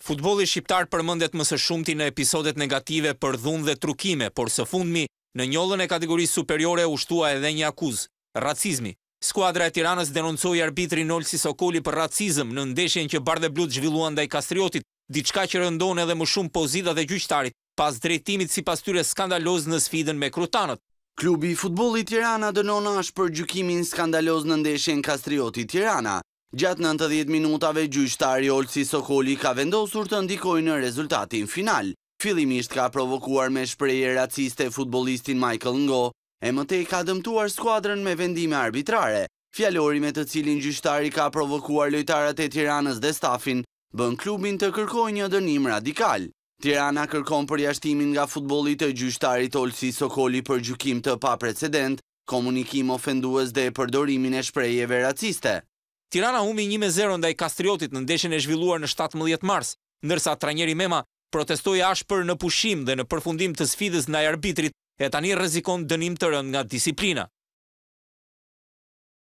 Futbolli shqiptar përmendet më së shumti në episodet negative për dhunë dhe trukime, por së fundmi, në njollën e Kategorisë Superiore u shtua edhe një akuzë, racizmi. Skuadra e Tiranës denoncoi arbitrin Olsi Sokoli për racizëm në ndeshjen që bardheblutë zhvilluan ndaj Kastriotit, diçka që rëndon edhe më shumë pozitat e gjyqtarit pas drejtimit sipas tyre skandaloz në sfidën me krutanët. Klubi i futbollit Tirana dënon ashpër gjykimin skandaloz në ndeshjen Kastrioti-Tirana, Gjatë nëntëdhjetë minutave gjyqtari Olsi Sokoli ka vendosur të ndikojë në rezultatin final. Fillimisht ka provokuar me shprehje raciste futbollistin Michael Ngo e më tej ka dëmtuar skuadrën me vendime arbitrare. Fjalori me të cilin gjyqtari ka provokuar lojtarët e Tiranës dhe stafin, bën klubin të kërkojë një dënim radikal. Tirana kërkon përjashtimin nga futbolli të gjyqtarit Olsi Sokoli për gjykim të paprecedent komunikim ofendues dhe përdorimin e shprehjeve raciste. Tirana humbi një me zero ndaj Kastriotit në ndeshjen e zhvilluar në shtatëmbëdhjetë mars, ndërsa trajneri Mema protestoi ashpër në pushim dhe në përfundim të sfidës ndaj arbitrit e tani rrezikon dënim të rëndë nga disiplina.